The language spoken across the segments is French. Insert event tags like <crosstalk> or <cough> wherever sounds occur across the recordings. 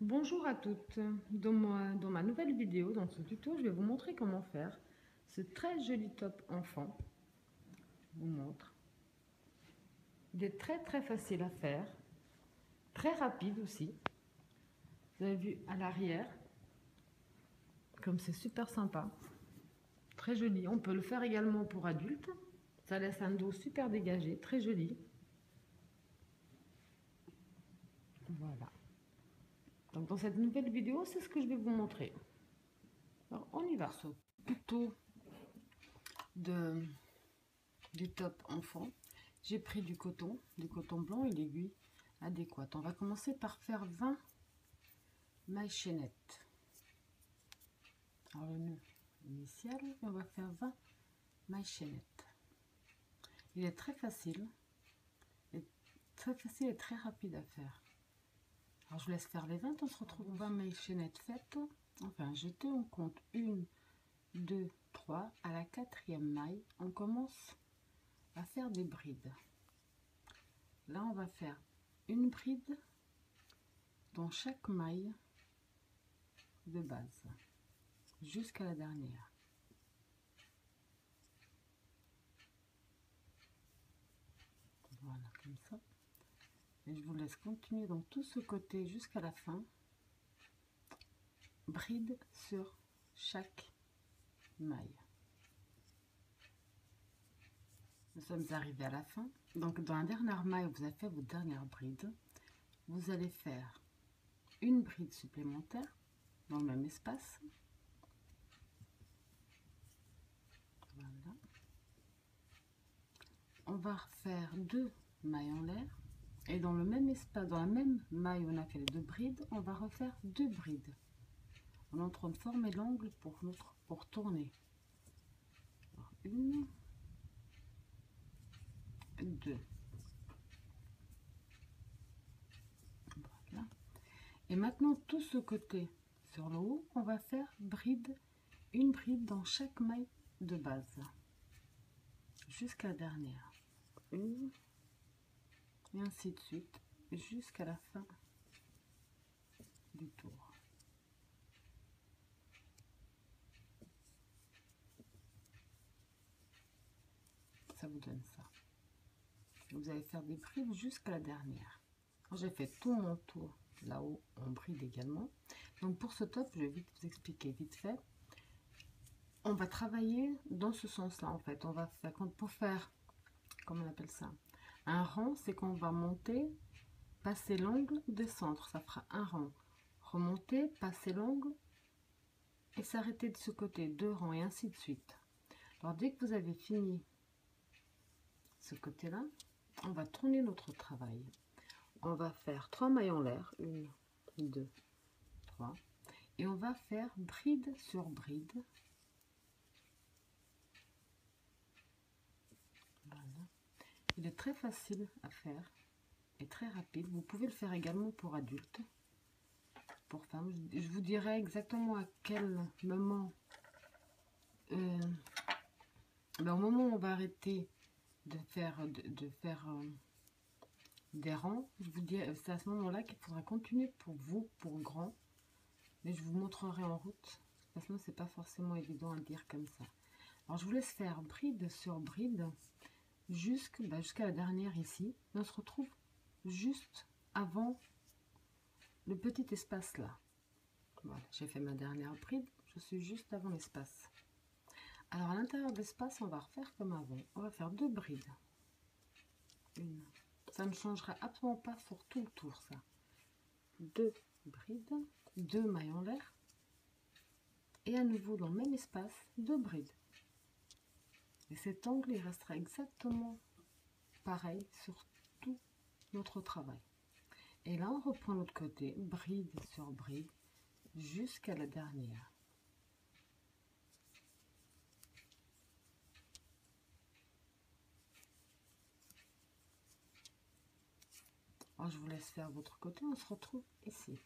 Bonjour à toutes, dans ma, nouvelle vidéo, dans ce tuto, je vais vous montrer comment faire ce très joli top enfant. Je vous montre. Il est très très facile à faire, très rapide aussi. Vous avez vu à l'arrière, comme c'est super sympa, très joli. On peut le faire également pour adultes. Ça laisse un dos super dégagé, très joli. Voilà. Donc dans cette nouvelle vidéo, c'est ce que je vais vous montrer. Alors on y va. Plutôt de, du top enfant, j'ai pris du coton, du coton blanc et l'aiguille adéquate. On va commencer par faire 20 mailles chaînettes. Alors le nœud initial, on va faire 20 mailles chaînettes. Il est très facile, très facile et très rapide à faire. Alors, je vous laisse faire les 20. On se retrouve 20 mes chaînettes faites. Enfin, jetées. On compte 1, 2, 3. À la quatrième maille, on commence à faire des brides. Là, on va faire une bride dans chaque maille de base jusqu'à la dernière. Voilà, comme ça je vous laisse continuer dans tout ce côté jusqu'à la fin. Bride sur chaque maille. Nous sommes arrivés à la fin. Donc dans la dernière maille, vous avez fait vos dernières brides. Vous allez faire une bride supplémentaire dans le même espace. Voilà. On va refaire deux mailles en l'air et dans le même espace, dans la même maille où on a fait les deux brides, on va refaire deux brides. On est en train de former l'angle pour, pour tourner. une, deux. Et maintenant, tout ce côté sur le haut, on va faire bride, une bride dans chaque maille de base. Jusqu'à la dernière. Une, et ainsi de suite jusqu'à la fin du tour. Ça vous donne ça. Vous allez faire des brides jusqu'à la dernière. J'ai fait tout mon tour là-haut en bride également. Donc pour ce top, je vais vite vous expliquer vite fait. On va travailler dans ce sens-là en fait. On va faire pour faire, comment on appelle ça? Un rang, c'est qu'on va monter, passer l'angle, descendre. Ça fera un rang. Remonter, passer l'angle et s'arrêter de ce côté. Deux rangs et ainsi de suite. Alors, dès que vous avez fini ce côté-là, on va tourner notre travail. On va faire trois mailles en l'air. Une, deux, trois. Et on va faire bride sur bride. Il est très facile à faire et très rapide. Vous pouvez le faire également pour adultes, pour femmes. Je vous dirai exactement à quel moment, euh, ben, au moment où on va arrêter de faire, de, faire euh, des rangs, je vous dis, c'est à ce moment-là qu'il faudra continuer pour vous, pour grand. Mais je vous montrerai en route, parce que c'est pas forcément évident à dire comme ça. Alors je vous laisse faire bride sur bride bah, jusqu'à la dernière ici. on se retrouve juste avant le petit espace là. J'ai fait ma dernière bride. Je suis juste avant l'espace. Alors à l'intérieur de l'espace, on va refaire comme avant. On va faire deux brides. Une. Ça ne changera absolument pas sur tout le tour, ça. Deux brides, deux mailles en l'air. Et à nouveau dans le même espace, deux brides. Et cet angle, il restera exactement pareil sur tout notre travail. Et là, on reprend l'autre côté, bride sur bride, jusqu'à la dernière. Alors, je vous laisse faire votre côté, on se retrouve ici.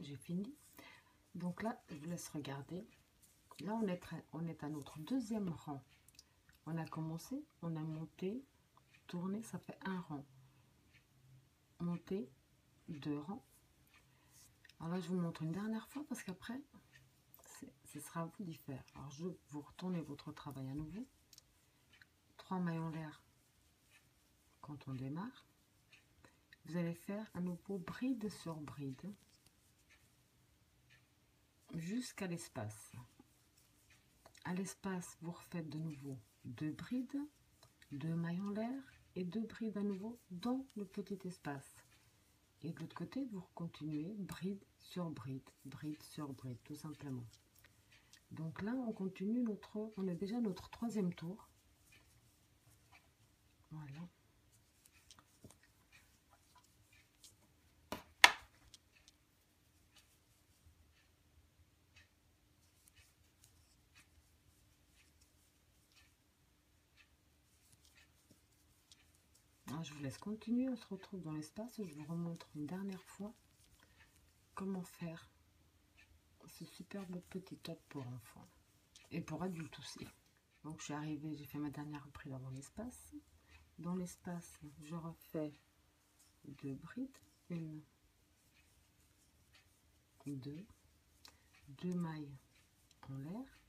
J'ai fini. Donc là, je vous laisse regarder. Là, on est, à notre deuxième rang. On a commencé, on a monté, tourné, ça fait un rang. Monter, deux rangs. Alors là, je vous montre une dernière fois parce qu'après, ce sera à vous d'y faire. Alors, je vous retournez votre travail à nouveau. Trois mailles en l'air quand on démarre. Vous allez faire un nouveau bride sur bride jusqu'à l'espace. À l'espace, vous refaites de nouveau deux brides, deux mailles en l'air et deux brides à nouveau dans le petit espace. Et de l'autre côté, vous continuez bride sur bride, bride sur bride, tout simplement. Donc là, on continue notre, on est déjà notre troisième tour. Voilà. Je vous laisse continuer, on se retrouve dans l'espace. Je vous remontre une dernière fois comment faire ce superbe petit top pour enfants et pour adultes aussi. Donc je suis arrivée, j'ai fait ma dernière bride dans l'espace. Dans l'espace, je refais deux brides, une, deux, deux mailles en l'air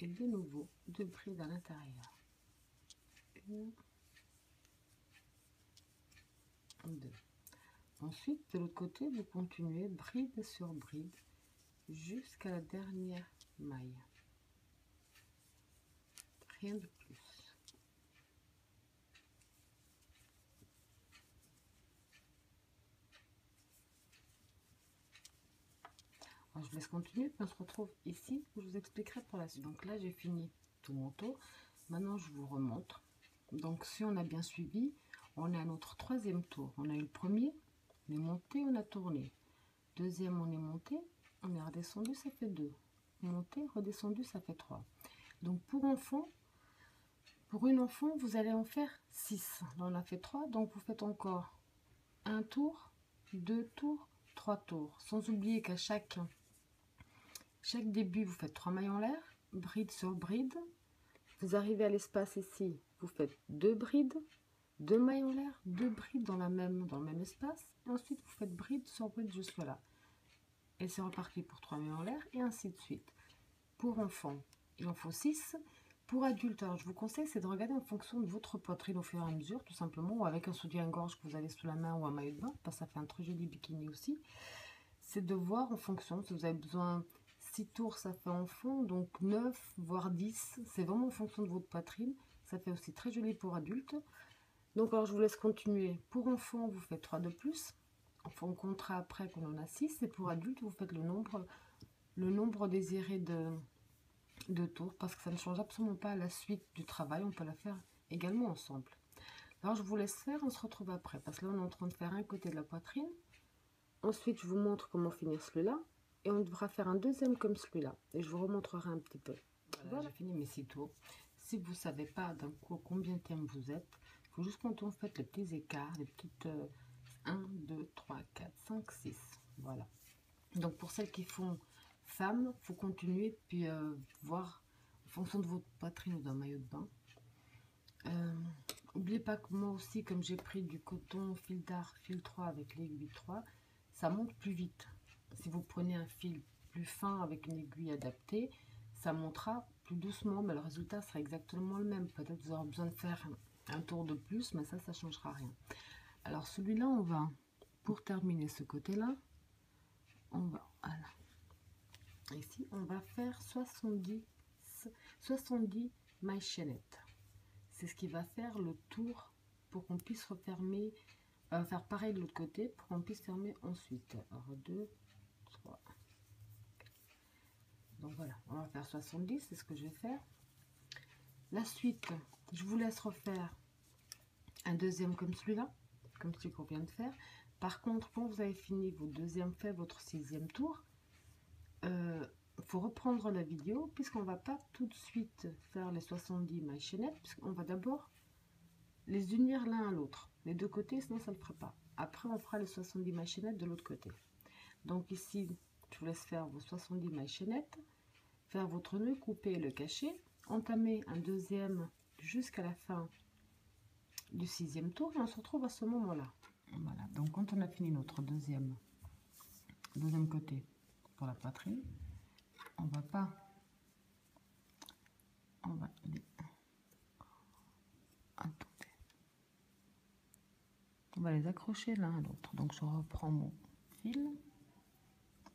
et de nouveau deux brides à l'intérieur. Ensuite, de l'autre côté, vous continuez bride sur bride jusqu'à la dernière maille. Rien de plus. je laisse continuer, puis on se retrouve ici où je vous expliquerai pour la suite. Donc là, j'ai fini tout mon tour. Maintenant, je vous remontre. Donc, si on a bien suivi, on est à notre troisième tour. On a eu le premier, on est monté, on a tourné. Deuxième, on est monté, on est redescendu, ça fait deux. Monté, redescendu, ça fait trois. Donc pour enfant, pour une enfant, vous allez en faire six. Là, on a fait trois, donc vous faites encore un tour, deux tours, trois tours. Sans oublier qu'à chaque, chaque début, vous faites trois mailles en l'air, bride sur bride. Vous arrivez à l'espace ici, vous faites deux brides, deux mailles en l'air, deux brides dans, même, le même espace, et ensuite vous faites bride sur bride jusque là. Et c'est reparti pour trois mailles en l'air, et ainsi de suite. Pour enfants, il en faut 6. Pour adultes, je vous conseille, c'est de regarder en fonction de votre poitrine au fur et à mesure, tout simplement, ou avec un soutien-gorge que vous avez sous la main ou un maillot de bain, parce que ça fait un très joli bikini aussi. C'est de voir en fonction, si vous avez besoin 6 tours, ça fait en fond, donc 9, voire 10, c'est vraiment en fonction de votre poitrine. Ça fait aussi très joli pour adultes. Donc, alors, je vous laisse continuer. Pour enfants, vous faites 3 de plus. Enfin, on comptera après qu'on en a 6. Et pour adultes, vous faites le nombre, le nombre désiré de, de tours. Parce que ça ne change absolument pas la suite du travail. On peut la faire également ensemble. Alors, je vous laisse faire. On se retrouve après. Parce que là, on est en train de faire un côté de la poitrine. Ensuite, je vous montre comment finir celui-là. Et on devra faire un deuxième comme celui-là. Et je vous remontrerai un petit peu. Voilà, j'ai fini mes 6 tours. Si vous ne savez pas d'un coup combien de thèmes vous êtes, juste quand on fait les petits écarts, les petites 1, 2, 3, 4, 5, 6. Voilà. Donc pour celles qui font femmes, faut continuer puis euh, voir en fonction de votre poitrine ou d'un maillot de bain. N'oubliez euh, pas que moi aussi, comme j'ai pris du coton fil d'art fil 3 avec l'aiguille 3, ça monte plus vite. Si vous prenez un fil plus fin avec une aiguille adaptée, ça montera plus doucement, mais le résultat sera exactement le même. Peut-être vous aurez besoin de faire un tour de plus, mais ça, ça changera rien. Alors celui-là, on va, pour terminer ce côté-là, on va. Ici, on va faire 70, 70 mailles chaînettes. C'est ce qui va faire le tour pour qu'on puisse refermer, euh, faire pareil de l'autre côté, pour qu'on puisse fermer ensuite. Alors, 2, 3, donc voilà, on va faire 70, c'est ce que je vais faire. La suite, je vous laisse refaire un deuxième comme celui-là, comme celui qu'on vient de faire. Par contre, quand vous avez fini vos deuxième fait, votre sixième tour, il euh, faut reprendre la vidéo puisqu'on va pas tout de suite faire les 70 mailles chaînettes, puisqu'on va d'abord les unir l'un à l'autre. Les deux côtés, sinon ça ne le fera pas. Après, on fera les 70 mailles chaînettes de l'autre côté. Donc ici, je vous laisse faire vos 70 mailles chaînettes, faire votre nœud, couper le cacher, entamer un deuxième jusqu'à la fin du sixième tour et on se retrouve à ce moment-là. Voilà, donc quand on a fini notre deuxième deuxième côté pour la poitrine. On va pas, on va on va les accrocher l'un à l'autre. Donc je reprends mon fil,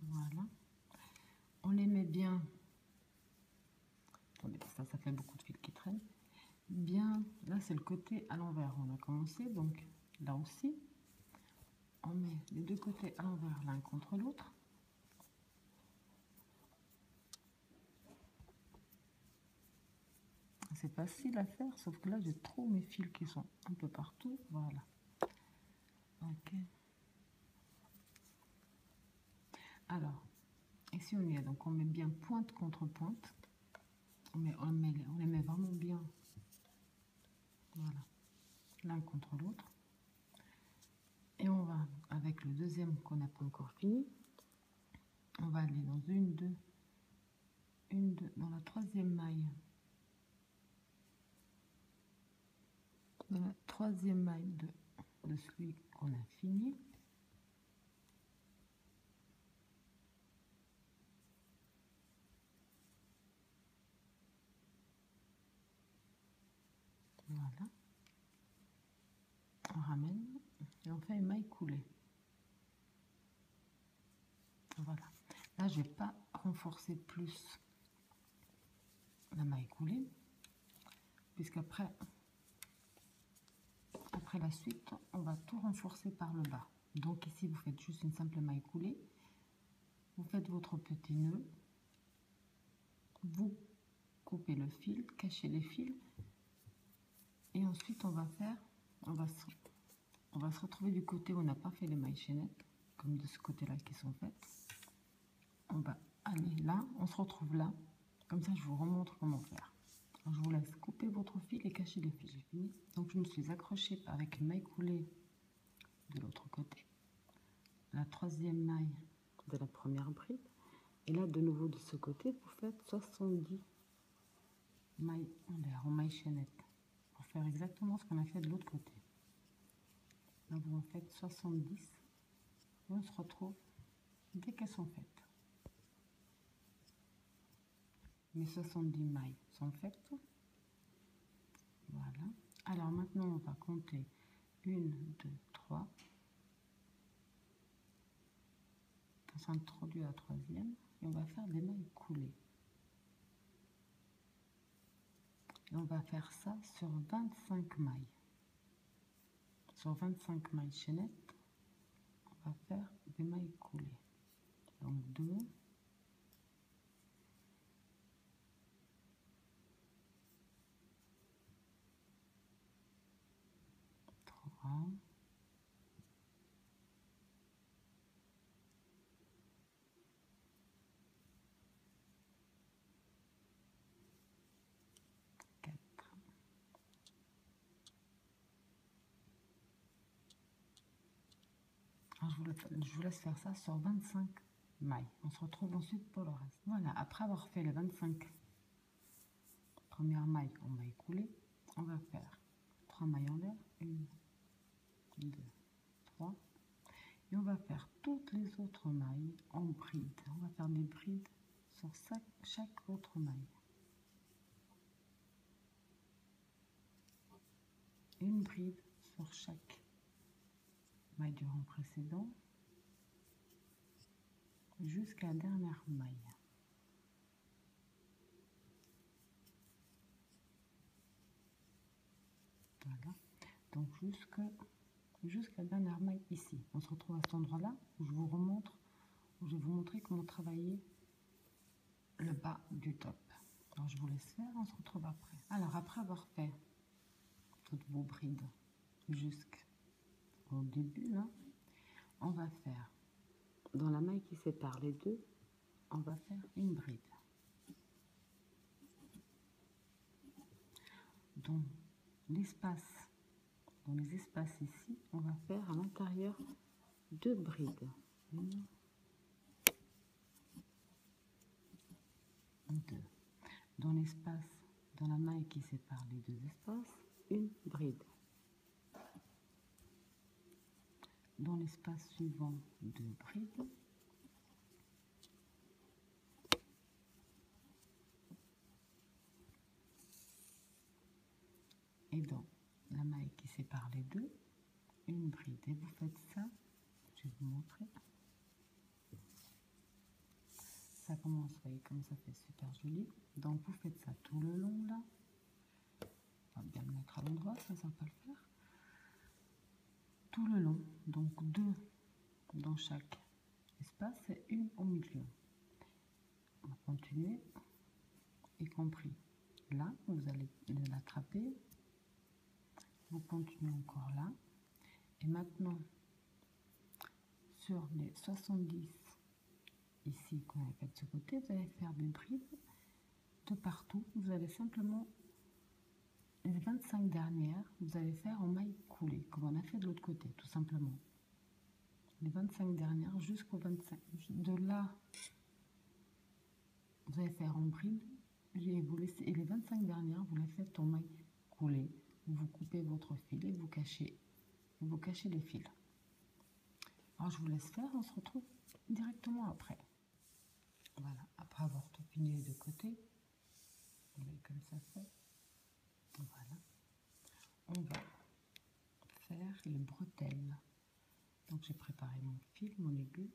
voilà. On les met bien. Attendez, ça, ça fait beaucoup de fils qui traînent. Bien, là c'est le côté à l'envers. On a commencé, donc là aussi, on met les deux côtés à l'envers l'un contre l'autre. C'est facile à faire, sauf que là j'ai trop mes fils qui sont un peu partout. Voilà. Ok. Alors, ici on y est, donc on met bien pointe contre pointe. On, met, on, met, on les met vraiment bien. L'un contre l'autre. Et on va, avec le deuxième qu'on n'a pas encore fini, on va aller dans une, deux, une, deux, dans la troisième maille. Dans la troisième maille de celui qu'on a fini. Voilà. On ramène et coulée. Voilà. Là, je vais pas renforcer plus la maille coulée, puisqu'après, après la suite, on va tout renforcer par le bas. Donc ici, vous faites juste une simple maille coulée. Vous faites votre petit nœud. Vous coupez le fil, cachez les fils. Et ensuite, on va faire, on va on va se retrouver du côté où on n'a pas fait les mailles chaînettes, comme de ce côté-là qui sont faites. On va aller là, on se retrouve là. Comme ça, je vous remontre comment faire. je vous laisse couper votre fil et cacher les fils. J'ai fini. Donc, je me suis accrochée avec une maille coulée de l'autre côté. La troisième maille de la première bride. Et là, de nouveau, de ce côté, vous faites 70 mailles en l'air, en maille chaînette. Pour faire exactement ce qu'on a fait de l'autre côté vous en faites 70 et on se retrouve dès qu'elles sont faites. Mes 70 mailles sont faites. Voilà. Alors maintenant, on va compter 1, 2, 3. On s'introduit à la troisième et on va faire des mailles coulées. Et on va faire ça sur 25 mailles sur 25 mailles chaînettes, on va faire des mailles coulées. Donc 2, 3, je vous laisse faire ça sur 25 mailles. On se retrouve ensuite pour le reste. Voilà, après avoir fait les 25 premières mailles en maille coulée, on va faire 3 mailles en l'air. 1, 2, 3. Et on va faire toutes les autres mailles en bride. On va faire des brides sur chaque autre maille. Une bride sur chaque du rang précédent jusqu'à la dernière maille. Voilà. Donc jusqu'à jusqu'à la dernière maille ici. On se retrouve à cet endroit-là où je vous remontre, où je vais vous montrer comment travailler le bas du top. Je vous laisse faire, on se retrouve après. Alors après avoir fait toutes vos brides jusqu'au début là, on va faire dans la maille qui sépare les deux, on va faire une bride. Dans l'espace, dans les espaces ici, on va faire à l'intérieur deux brides. Dans l'espace, dans la maille qui sépare les deux espaces, une bride. dans l'espace suivant de bride. Et dans la maille qui sépare les deux, une bride. Et vous faites ça, je vais vous montrer. Ça commence, vous voyez comme ça fait super joli. Donc vous faites ça tout le long là. On va bien le mettre à l'endroit, ça, ça va pas le faire. Tout le long, donc deux dans chaque espace et une au milieu. On va continuer, y compris là, vous allez l'attraper. Vous continuez encore là. Et maintenant, sur les 70 ici qu'on a fait de ce côté, vous allez faire des brides de partout. Vous allez simplement, les 25 dernières, vous allez faire en maille coulée, comme on a fait de l'autre côté, tout simplement. Les 25 dernières jusqu'au 25. De là, vous allez faire en bride, et, vous et les 25 dernières, vous les faites en maille coulée. Vous coupez votre fil et vous cachez, vous cachez les fils. Alors je vous laisse faire, on se retrouve directement après. Voilà, après avoir tout fini de côté, comme ça fait. Voilà. On va faire les bretelles. Donc j'ai préparé mon fil, mon aiguille.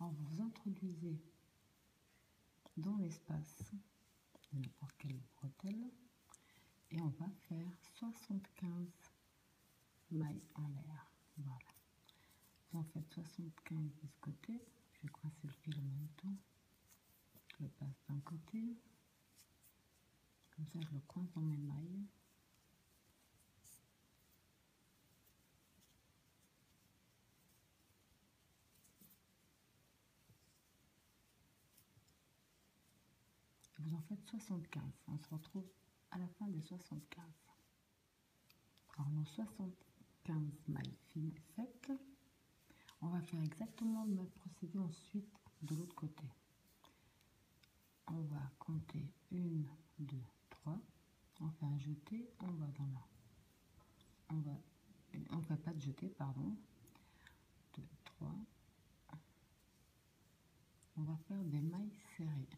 Alors vous introduisez dans l'espace n'importe quelle bretelle et on va faire 75 mailles en l'air. Voilà. Vous en faites 75 de ce côté. Je vais coincer le fil en même temps. Je le passe d'un côté. Je le coince dans mes mailles. Vous en faites 75. On se retrouve à la fin des 75. Alors, nos 75 mailles fines faites, on va faire exactement le même procédé ensuite de l'autre côté. On va compter 1, 2, 3. On fait un jeté, on va dans la... On va... On fait pas de jeté, pardon. 2, 3. On va faire des mailles serrées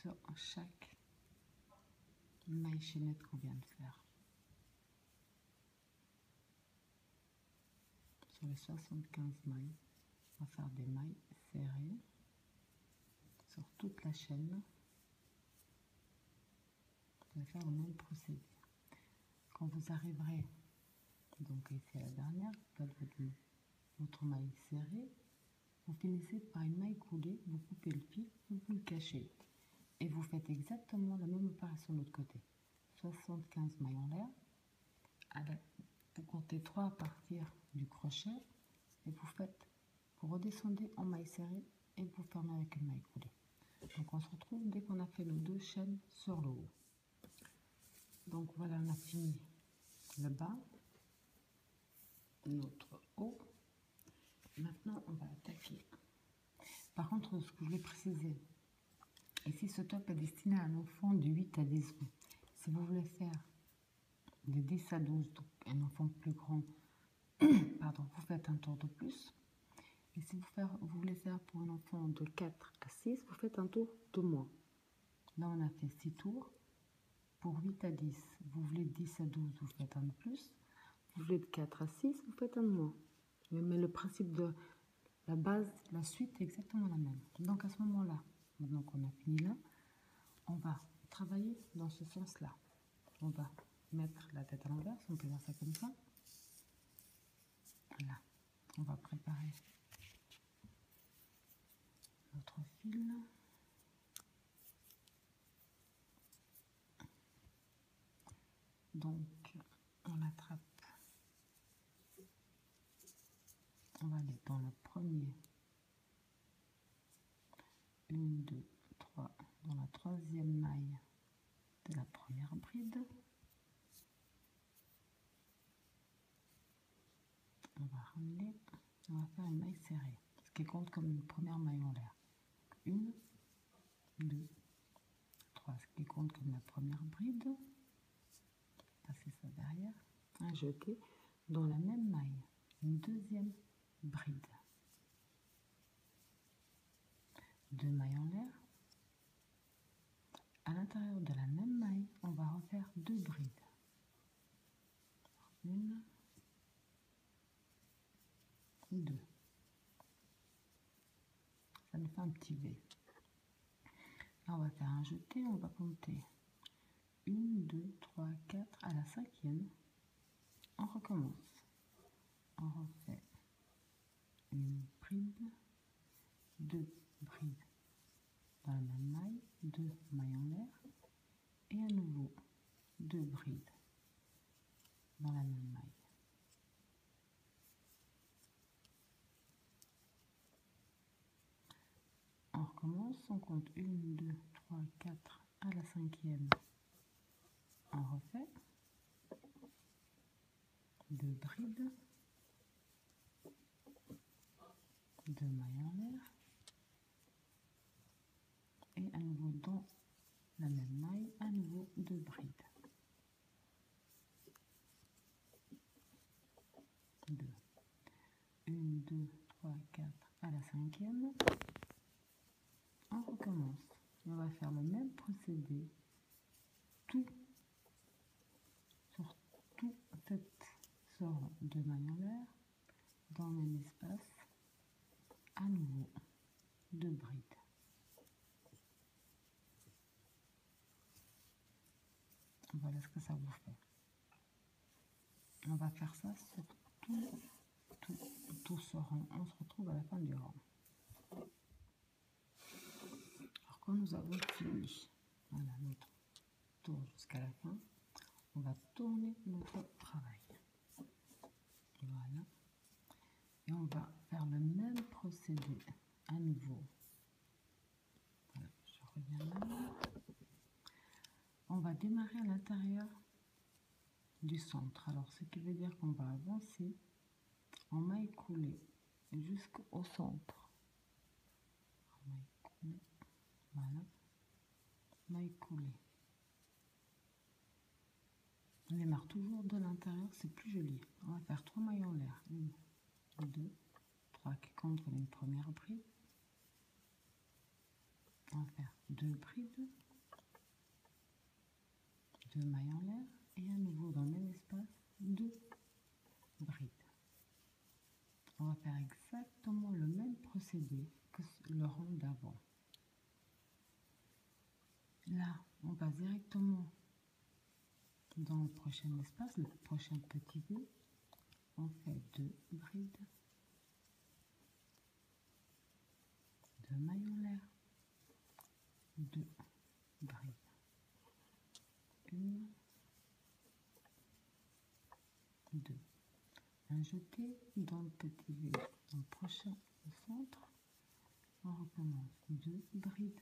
sur chaque maille chaînette qu'on vient de faire. Sur les 75 mailles, on va faire des mailles serrées sur toute la chaîne. Vous allez faire le même procédé. Quand vous arriverez, donc ici à la dernière, votre maille serrée, vous finissez par une maille coulée, vous coupez le fil, vous le cachez. Et vous faites exactement la même opération de l'autre côté. 75 mailles en l'air. Vous comptez 3 à partir du crochet et vous faites, vous redescendez en maille serrée et vous fermez avec une maille coulée. Donc on se retrouve dès qu'on a fait nos deux chaînes sur le haut. Donc voilà, on a fini le bas, notre haut. Maintenant, on va attaquer. Par contre, ce que je voulais préciser, ici ce top est destiné à un enfant de 8 à 10 ans. Si vous voulez faire de 10 à 12, donc un enfant plus grand, <coughs> pardon, vous faites un tour de plus. Et si vous, voulez faire pour un enfant de 4 à 6, vous faites un tour de moins. Là, on a fait 6 tours. Pour 8 à 10, vous voulez de 10 à 12, vous faites un de plus. Vous voulez de 4 à 6, vous faites un de moins. Mais le principe de la base, la suite est exactement la même. Donc à ce moment-là, maintenant qu'on a fini là, on va travailler dans ce sens-là. On va mettre la tête à l'envers, on peut faire ça comme ça. Voilà, on va préparer notre fil. Donc, on l'attrape. On va aller dans le premier. Une, deux, trois. Dans la troisième maille de la première bride. On va ramener, on va faire une maille serrée, ce qui compte comme une première maille en l'air. Une, deux, trois, ce qui compte comme la première bride. Passer ça derrière, un jeté dans la même maille, une deuxième bride. Deux mailles en l'air. À l'intérieur de la même maille, on va refaire deux brides. Une, deux. Ça nous fait un petit V. On va faire un jeté, on va compter 1, 2, 3, 4, à la cinquième, on recommence. On refait une bride, deux brides dans la même maille, deux mailles en l'air, et à nouveau deux brides dans la même maille. On recommence, on compte 1, 2, 3, 4 à la cinquième. On refait deux brides, deux mailles en l'air et à nouveau dans la même maille, à nouveau deux brides. Deux. Une, deux, trois, quatre à la cinquième. On recommence. On va faire le même procédé tout sur tout cette de mailles en l'air dans le même espace à nouveau deux brides. Voilà ce que ça vous fait. On va faire ça sur tout, tout, tout ce rang. On se retrouve à la fin du rang. Alors quand nous avons fini, notre tour jusqu'à la fin, on va tourner notre travail. Et on va faire le même procédé à nouveau. Je reviens on va démarrer à l'intérieur du centre. Alors, ce qui veut dire qu'on va avancer en maille coulée jusqu'au centre. Maille coulée, voilà, maille coulée. On démarre toujours de l'intérieur, c'est plus joli. On va faire trois mailles en l'air. Une, deux, trois qui contre une première bride. On va faire deux brides deux mailles en l'air et à nouveau dans le même espace deux brides. On va faire exactement le même procédé que le rang d'avant. Là, on passe directement dans le prochain espace, le prochain petit V. On fait deux brides, deux mailles en l'air, deux brides une, deux. Un jeté dans le petit V, dans le prochain centre. On recommence deux brides,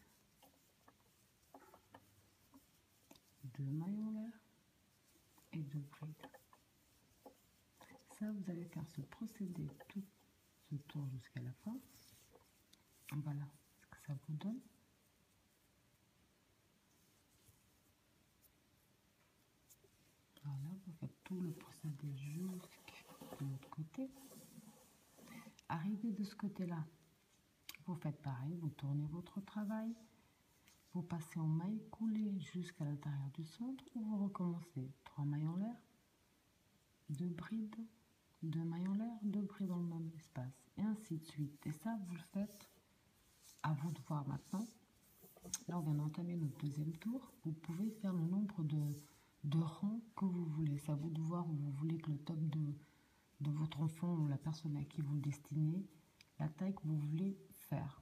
deux l'air et brides. Ça, vous allez faire ce procédé tout ce tour jusqu'à la fin. Voilà ce que ça vous donne. Voilà, vous faites tout le procédé jusqu'à l'autre côté. Arrivez de ce côté-là, vous faites pareil, vous tournez votre travail, vous passez en maille coulée jusqu'à l'intérieur du centre ou vous recommencez. Trois mailles en l'air, deux brides, deux mailles en l'air, deux brides dans le même espace, et ainsi de suite. Et ça, vous le faites à vous de voir maintenant. Là, on vient d'entamer notre deuxième tour. Vous pouvez faire le nombre de de rang que vous voulez. C'est à vous de voir où vous voulez que le top de, de votre enfant ou la personne à qui vous le destinez, la taille que vous voulez faire.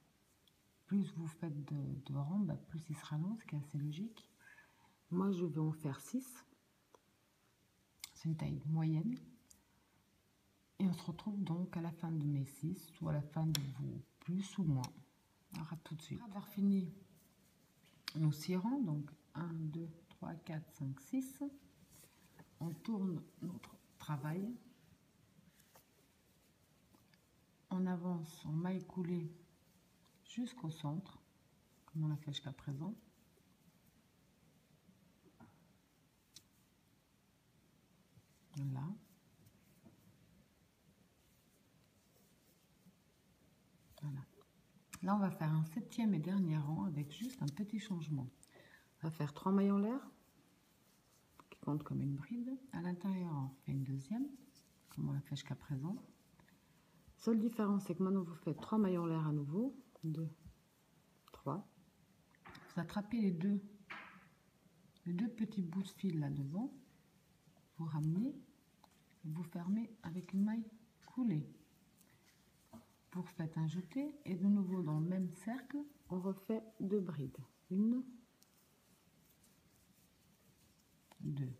Plus vous faites de, rangs, bah, plus il sera long, ce qui est assez logique. Moi, je vais en faire 6. C'est une taille moyenne. Et on se retrouve donc à la fin de mes 6 ou à la fin de vos plus ou moins. Alors, à tout de suite. Avoir fini nos 6 rangs, donc 1, 2, 3, 4, 5, 6. On tourne notre travail. On avance en maille coulée jusqu'au centre, comme on l'a fait jusqu'à présent. Là. Voilà. Là, on va faire un septième et dernier rang avec juste un petit changement. On va faire trois mailles en l'air qui compte comme une bride. À l'intérieur, on fait une deuxième, comme on l'a fait jusqu'à présent. Seule différence, c'est que maintenant vous faites trois maillons l'air à nouveau. 2, 3. Vous attrapez les deux, les deux petits bouts de fil là devant. Vous ramenez, vous fermez avec une maille coulée. Vous refaites un jeté et de nouveau dans le même cercle, on refait deux brides. Une, deux.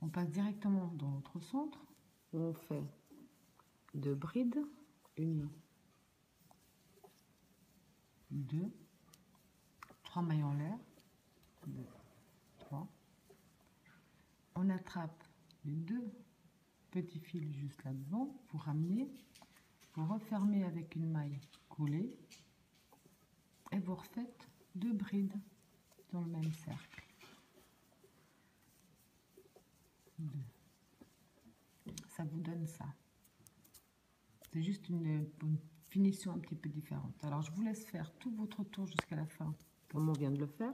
On passe directement dans l'autre centre on fait deux brides, une, deux, trois mailles en l'air, deux, trois. On attrape les deux petits fils juste là devant, vous ramenez, vous refermez avec une maille coulée et vous refaites deux brides dans le même cercle. Ça vous donne ça. C'est juste une, finition un petit peu différente. Alors, je vous laisse faire tout votre tour jusqu'à la fin, comme on vient de le faire.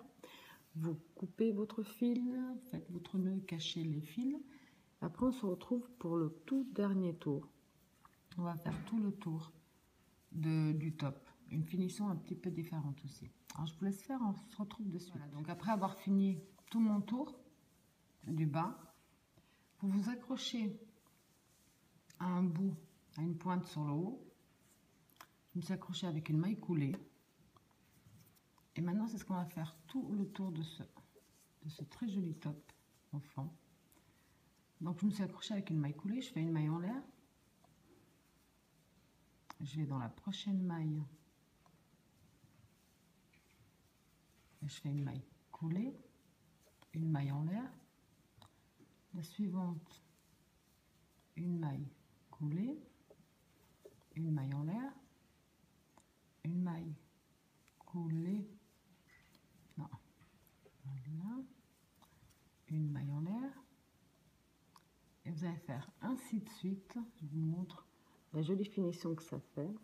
Vous coupez votre fil, faites votre nœud, cachez les fils. Après, on se retrouve pour le tout dernier tour. On va faire tout le tour de, du top. Une finition un petit peu différente aussi. Alors, je vous laisse faire, on se retrouve dessus. donc, après avoir fini tout mon tour du bas, vous vous accrochez à un bout à une pointe sur le haut. Je me suis accrochée avec une maille coulée. Et maintenant, c'est ce qu'on va faire tout le tour de ce, très joli top fond. Donc, je me suis accrochée avec une maille coulée. Je fais une maille en l'air. Je vais dans la prochaine maille. Et je fais une maille coulée, une maille en l'air. La suivante, une maille coulée une maille en l'air, une maille coulée, une maille en l'air, et vous allez faire ainsi de suite. Je vous montre la jolie finition que ça fait.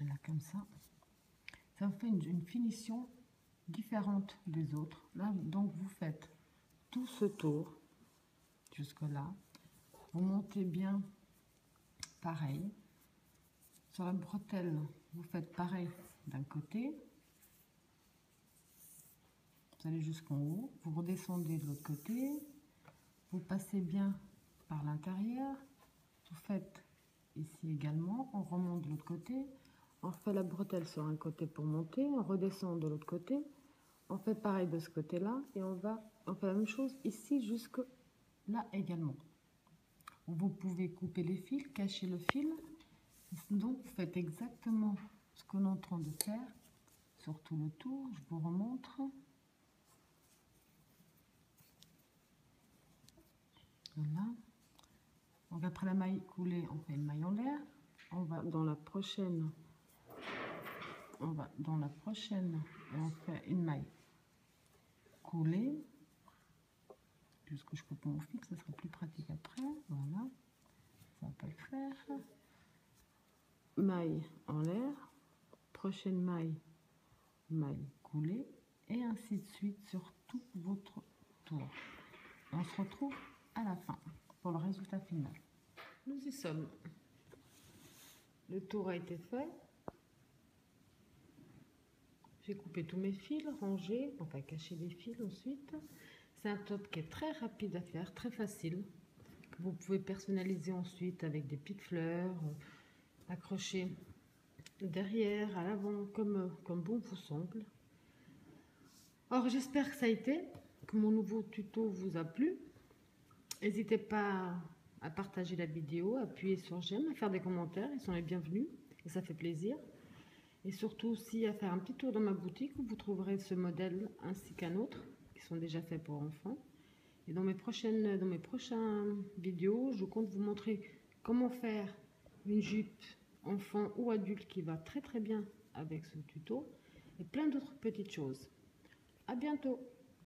Là, comme ça. Ça vous fait une finition différente des autres. Là, donc, vous faites tout ce tour jusque là. Vous montez bien pareil. Sur la bretelle, vous faites pareil d'un côté. Vous allez jusqu'en haut. Vous redescendez de l'autre côté. Vous passez bien par l'intérieur. Vous faites ici également. On remonte de l'autre côté. On fait la bretelle sur un côté pour monter. On redescend de l'autre côté on fait pareil de ce côté-là et on va on fait la même chose ici jusque là également. Vous pouvez couper les fils, cacher le fil. Donc vous faites exactement ce qu'on est en train de faire sur tout le tour. Je vous remontre. Voilà. Donc après la maille coulée, on fait une maille en l'air. On va dans la prochaine, on va dans la prochaine et on fait une maille coller je coupe mon fil, ça sera plus pratique après. Voilà, ça va pas le faire. Maille en l'air, prochaine maille, maille coulée, et ainsi de suite sur tout votre tour. On se retrouve à la fin pour le résultat final. Nous y sommes. Le tour a été fait. J'ai coupé tous mes fils, rangé, enfin caché les fils ensuite. C'est un top qui est très rapide à faire, très facile. Que vous pouvez personnaliser ensuite avec des petites fleurs, euh, accrocher derrière, à l'avant, comme, comme bon vous semble. Alors j'espère que ça a été, que mon nouveau tuto vous a plu. N'hésitez pas à partager la vidéo, à appuyer sur j'aime, à faire des commentaires, ils sont les bienvenus et ça fait plaisir. Et surtout aussi à faire un petit tour dans ma boutique où vous trouverez ce modèle ainsi qu'un autre sont déjà faits pour enfants. Et dans mes prochaines, dans mes prochaines vidéos, je compte vous montrer comment faire une jupe enfant ou adulte qui va très très bien avec ce tuto et plein d'autres petites choses. À bientôt